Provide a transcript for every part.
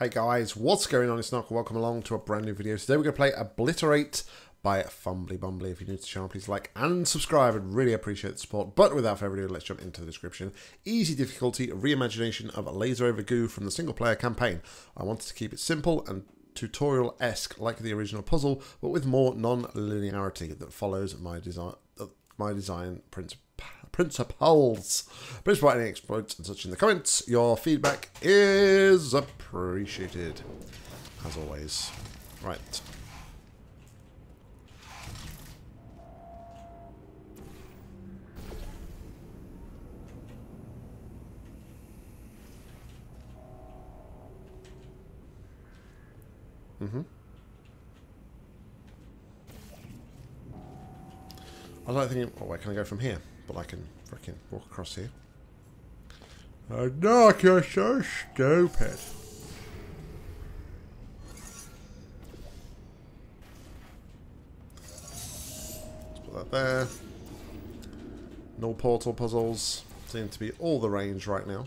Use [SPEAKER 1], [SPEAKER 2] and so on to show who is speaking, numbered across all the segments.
[SPEAKER 1] Hey guys, what's going on? It's Nock. Welcome along to a brand new video. Today we're going to play Obliterate by Fumbly Bumbly. If you're new to the channel, please like and subscribe. I'd really appreciate the support. But without further ado, let's jump into the description. Easy difficulty, reimagination of a laser over goo from the single player campaign. I wanted to keep it simple and tutorial-esque like the original puzzle, but with more non-linearity that follows my design my design principle principles. Please provide any exploits and such in the comments. Your feedback is appreciated, as always. Right. Mm-hmm. I like thinking, oh, where can I go from here? But I can freaking walk across here. Oh, no, you're so stupid. Let's put that there. No portal puzzles. Seem to be all the range right now.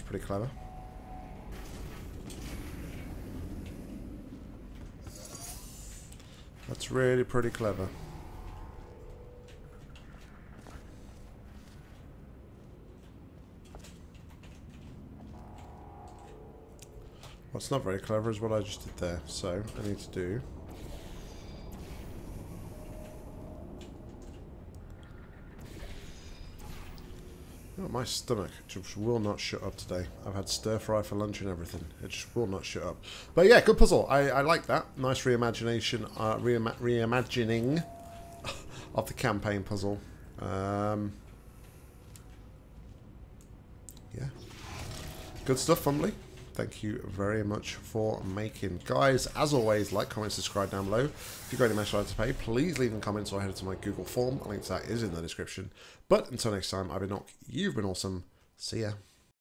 [SPEAKER 1] Pretty clever. That's really pretty clever. What's not very clever is what I just did there. So I need to do Oh, my stomach just will not shut up today. I've had stir fry for lunch and everything. It just will not shut up. But yeah, good puzzle. I, I like that. Nice reimagination, uh, reima reimagining of the campaign puzzle. Um, yeah. Good stuff, Fumbly thank you very much for making. Guys, as always, like, comment, subscribe down below. If you've got any mention to pay, please leave in comments or head to my Google form. A link to that is in the description. But until next time, I've been Nock, you've been awesome. See ya.